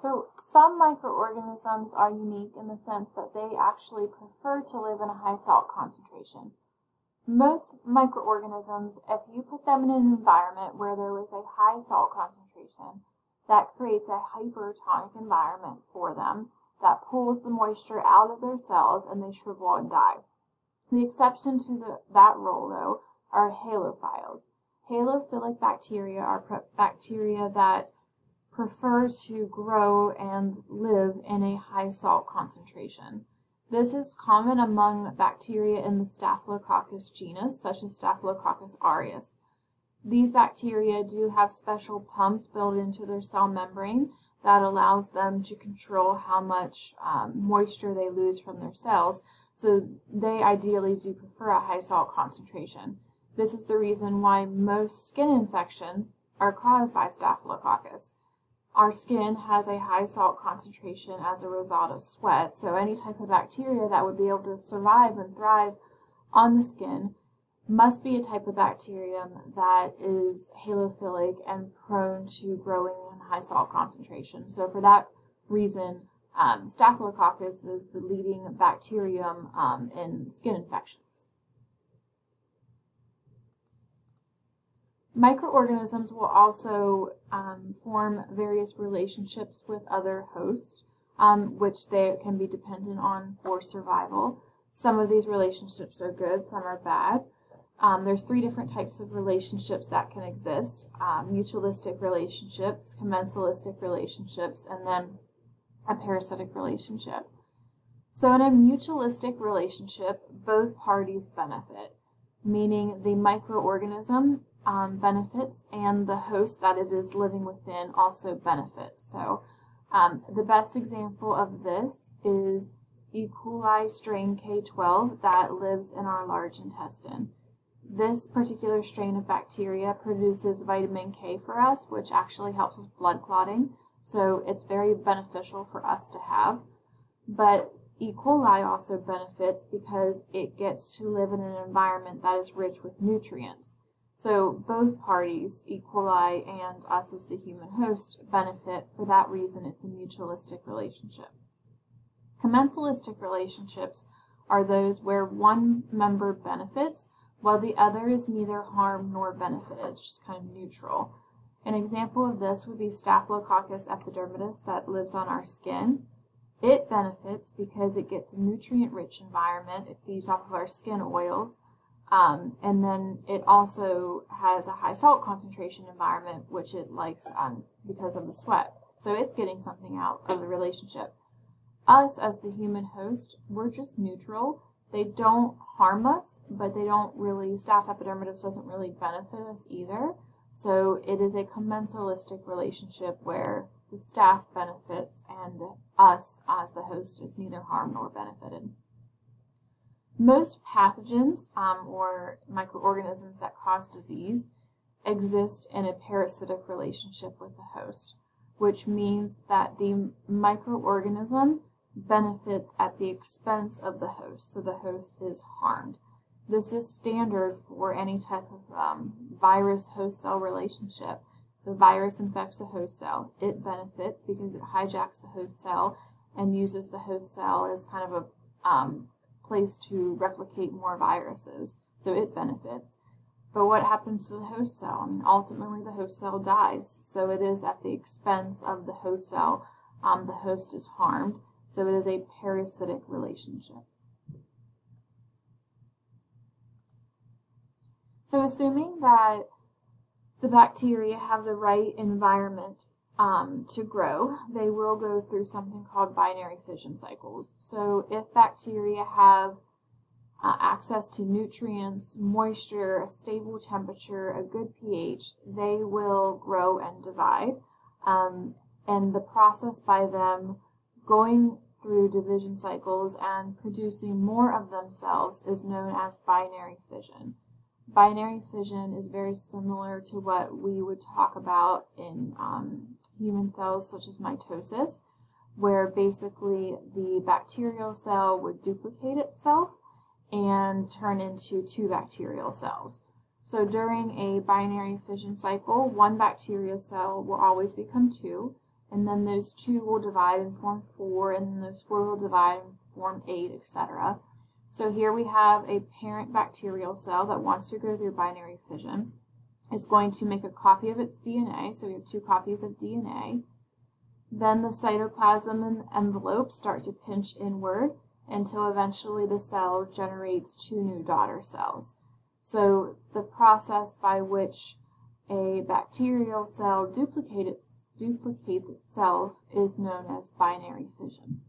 So some microorganisms are unique in the sense that they actually prefer to live in a high salt concentration. Most microorganisms, if you put them in an environment where there is a high salt concentration, that creates a hypertonic environment for them that pulls the moisture out of their cells and they shrivel and die. The exception to the, that rule, though, are halophiles. Halophilic bacteria are bacteria that prefer to grow and live in a high salt concentration. This is common among bacteria in the Staphylococcus genus, such as Staphylococcus aureus. These bacteria do have special pumps built into their cell membrane that allows them to control how much um, moisture they lose from their cells, so they ideally do prefer a high salt concentration. This is the reason why most skin infections are caused by Staphylococcus. Our skin has a high salt concentration as a result of sweat, so any type of bacteria that would be able to survive and thrive on the skin must be a type of bacterium that is halophilic and prone to growing in high salt concentration. So for that reason, um, Staphylococcus is the leading bacterium um, in skin infections. Microorganisms will also um, form various relationships with other hosts, um, which they can be dependent on for survival. Some of these relationships are good, some are bad. Um, there's three different types of relationships that can exist. Um, mutualistic relationships, commensalistic relationships, and then a parasitic relationship. So in a mutualistic relationship, both parties benefit, meaning the microorganism um, benefits and the host that it is living within also benefits. So um, the best example of this is E. coli strain K12 that lives in our large intestine. This particular strain of bacteria produces vitamin K for us, which actually helps with blood clotting. So it's very beneficial for us to have. But E. coli also benefits because it gets to live in an environment that is rich with nutrients. So both parties, E. coli and us as the human host, benefit. For that reason, it's a mutualistic relationship. Commensalistic relationships are those where one member benefits while the other is neither harmed nor benefited. It's just kind of neutral. An example of this would be Staphylococcus epidermidis that lives on our skin. It benefits because it gets a nutrient-rich environment. It feeds off of our skin oils um, and then it also has a high salt concentration environment, which it likes um, because of the sweat. So it's getting something out of the relationship. Us, as the human host, we're just neutral. They don't harm us, but they don't really, staph epidermidis doesn't really benefit us either. So it is a commensalistic relationship where the staph benefits and us, as the host, is neither harmed nor benefited. Most pathogens um, or microorganisms that cause disease exist in a parasitic relationship with the host, which means that the microorganism benefits at the expense of the host, so the host is harmed. This is standard for any type of um, virus-host cell relationship. The virus infects the host cell. It benefits because it hijacks the host cell and uses the host cell as kind of a um, place to replicate more viruses, so it benefits. But what happens to the host cell? I mean, ultimately the host cell dies, so it is at the expense of the host cell. Um, the host is harmed, so it is a parasitic relationship. So assuming that the bacteria have the right environment um, to grow, they will go through something called binary fission cycles. So if bacteria have uh, access to nutrients, moisture, a stable temperature, a good pH, they will grow and divide. Um, and the process by them going through division cycles and producing more of themselves is known as binary fission binary fission is very similar to what we would talk about in um, human cells such as mitosis, where basically the bacterial cell would duplicate itself and turn into two bacterial cells. So during a binary fission cycle, one bacterial cell will always become two, and then those 2 will divide and form 4, and then those 4 will divide and form 8, etc. So here we have a parent bacterial cell that wants to go through binary fission. It's going to make a copy of its DNA, so we have two copies of DNA. Then the cytoplasm and envelope start to pinch inward until eventually the cell generates two new daughter cells. So the process by which a bacterial cell duplicates, duplicates itself is known as binary fission.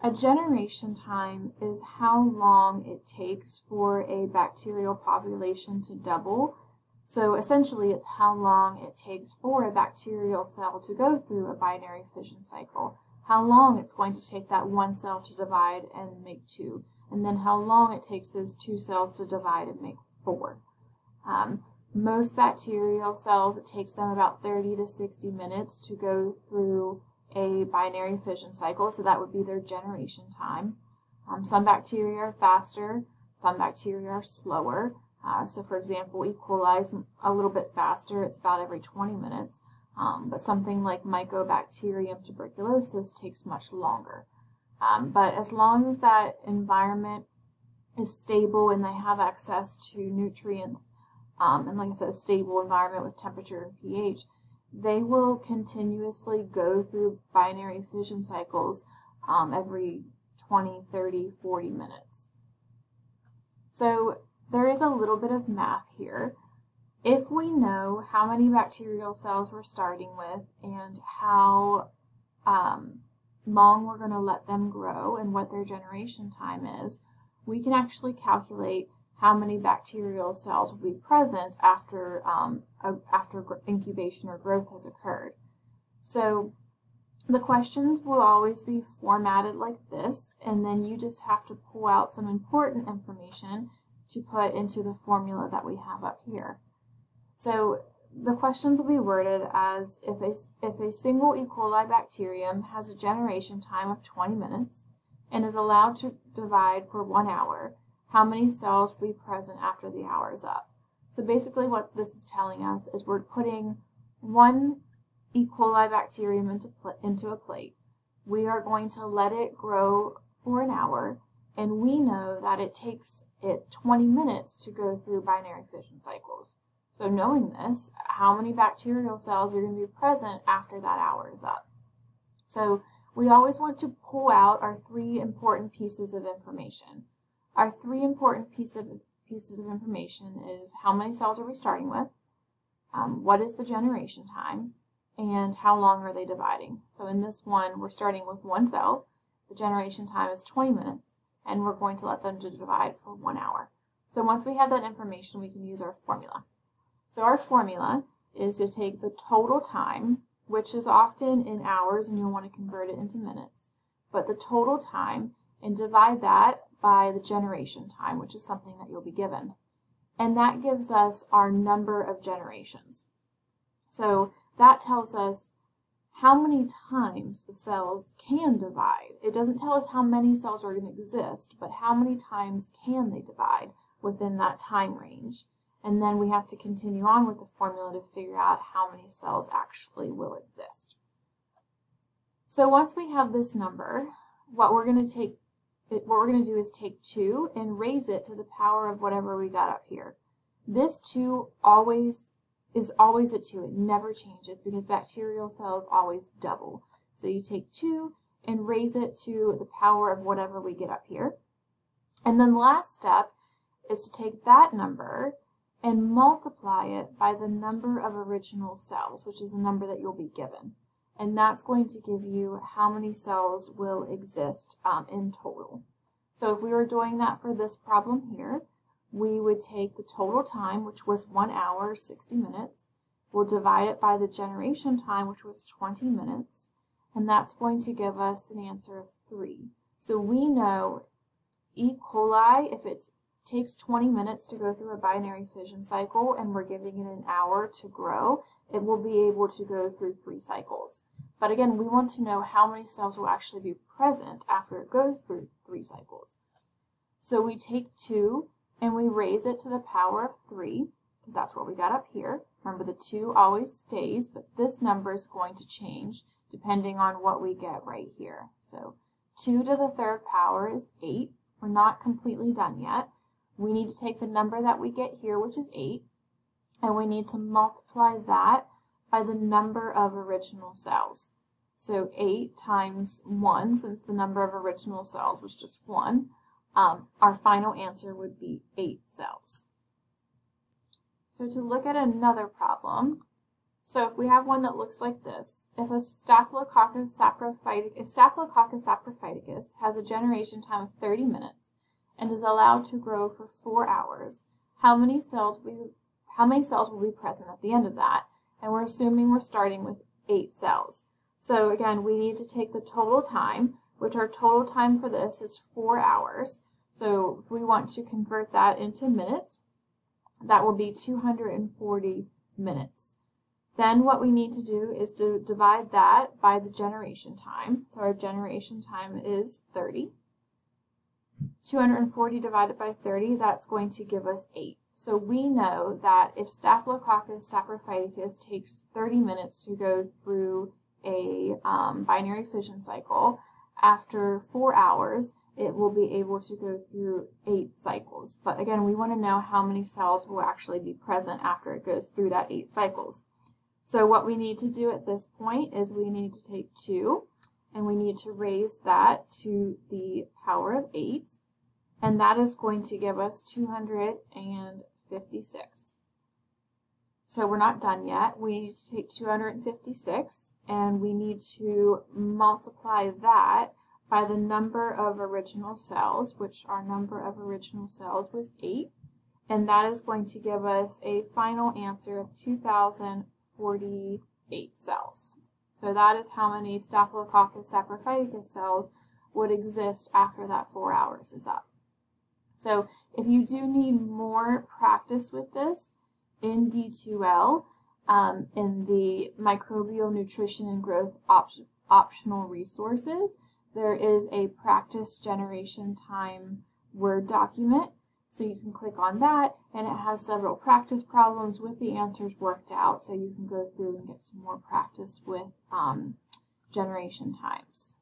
A generation time is how long it takes for a bacterial population to double. So essentially, it's how long it takes for a bacterial cell to go through a binary fission cycle, how long it's going to take that one cell to divide and make two, and then how long it takes those two cells to divide and make four. Um, most bacterial cells, it takes them about 30 to 60 minutes to go through a binary fission cycle, so that would be their generation time. Um, some bacteria are faster, some bacteria are slower. Uh, so for example, E. coli is a little bit faster, it's about every 20 minutes, um, but something like Mycobacterium tuberculosis takes much longer. Um, but as long as that environment is stable and they have access to nutrients, um, and like I said, a stable environment with temperature and pH, they will continuously go through binary fission cycles um, every 20, 30, 40 minutes. So there is a little bit of math here. If we know how many bacterial cells we're starting with and how um, long we're going to let them grow and what their generation time is, we can actually calculate how many bacterial cells will be present after, um, a, after incubation or growth has occurred. So the questions will always be formatted like this, and then you just have to pull out some important information to put into the formula that we have up here. So the questions will be worded as if a, if a single E. coli bacterium has a generation time of 20 minutes and is allowed to divide for one hour, how many cells will be present after the hour is up. So basically what this is telling us is we're putting one E. coli bacterium into, into a plate. We are going to let it grow for an hour, and we know that it takes it 20 minutes to go through binary fission cycles. So knowing this, how many bacterial cells are going to be present after that hour is up? So we always want to pull out our three important pieces of information. Our three important piece of, pieces of information is how many cells are we starting with, um, what is the generation time, and how long are they dividing. So in this one, we're starting with one cell. The generation time is 20 minutes, and we're going to let them to divide for one hour. So once we have that information, we can use our formula. So our formula is to take the total time, which is often in hours, and you'll want to convert it into minutes, but the total time, and divide that by the generation time, which is something that you'll be given. And that gives us our number of generations. So that tells us how many times the cells can divide. It doesn't tell us how many cells are going to exist, but how many times can they divide within that time range. And then we have to continue on with the formula to figure out how many cells actually will exist. So once we have this number, what we're going to take it, what we're going to do is take 2 and raise it to the power of whatever we got up here. This 2 always is always a 2. It never changes because bacterial cells always double. So you take 2 and raise it to the power of whatever we get up here. And then the last step is to take that number and multiply it by the number of original cells, which is a number that you'll be given and that's going to give you how many cells will exist um, in total. So if we were doing that for this problem here, we would take the total time, which was 1 hour, 60 minutes. We'll divide it by the generation time, which was 20 minutes, and that's going to give us an answer of 3. So we know E. coli, if it takes 20 minutes to go through a binary fission cycle and we're giving it an hour to grow, it will be able to go through three cycles. But again, we want to know how many cells will actually be present after it goes through three cycles. So we take 2 and we raise it to the power of 3, because that's what we got up here. Remember the 2 always stays, but this number is going to change depending on what we get right here. So 2 to the third power is 8. We're not completely done yet. We need to take the number that we get here, which is 8, and we need to multiply that by the number of original cells. So 8 times 1, since the number of original cells was just 1, um, our final answer would be 8 cells. So to look at another problem, so if we have one that looks like this, if a Staphylococcus saprophyticus, if Staphylococcus saprophyticus has a generation time of 30 minutes and is allowed to grow for 4 hours, how many cells we how many cells will be present at the end of that? And we're assuming we're starting with 8 cells. So again, we need to take the total time, which our total time for this is 4 hours. So if we want to convert that into minutes, that will be 240 minutes. Then what we need to do is to divide that by the generation time. So our generation time is 30. 240 divided by 30, that's going to give us 8. So we know that if Staphylococcus saprophyticus takes 30 minutes to go through a um, binary fission cycle, after 4 hours, it will be able to go through 8 cycles. But again, we want to know how many cells will actually be present after it goes through that 8 cycles. So what we need to do at this point is we need to take 2 and we need to raise that to the power of 8 and that is going to give us 256. So we're not done yet. We need to take 256 and we need to multiply that by the number of original cells, which our number of original cells was 8, and that is going to give us a final answer of 2048 cells. So that is how many Staphylococcus saprophyticus cells would exist after that four hours is up. So if you do need more practice with this in D2L, um, in the microbial nutrition and growth op optional resources, there is a practice generation time Word document so you can click on that and it has several practice problems with the answers worked out so you can go through and get some more practice with um, generation times.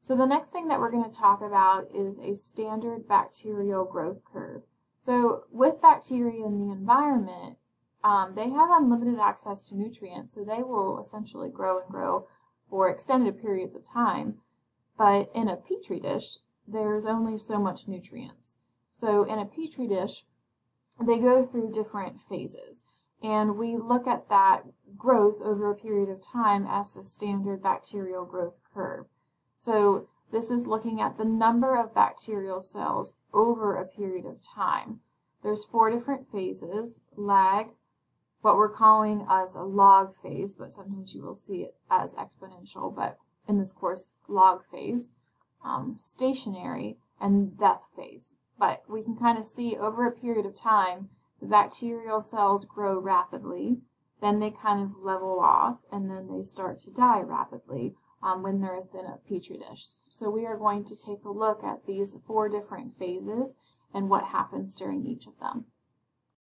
So the next thing that we're going to talk about is a standard bacterial growth curve. So with bacteria in the environment, um, they have unlimited access to nutrients, so they will essentially grow and grow for extended periods of time. But in a petri dish, there's only so much nutrients. So in a petri dish, they go through different phases. And we look at that growth over a period of time as the standard bacterial growth curve. So this is looking at the number of bacterial cells over a period of time. There's four different phases, lag, what we're calling as a log phase, but sometimes you will see it as exponential, but in this course, log phase um, stationary and death phase. But we can kind of see over a period of time, the bacterial cells grow rapidly, then they kind of level off, and then they start to die rapidly um, when they're within a petri dish. So we are going to take a look at these four different phases and what happens during each of them.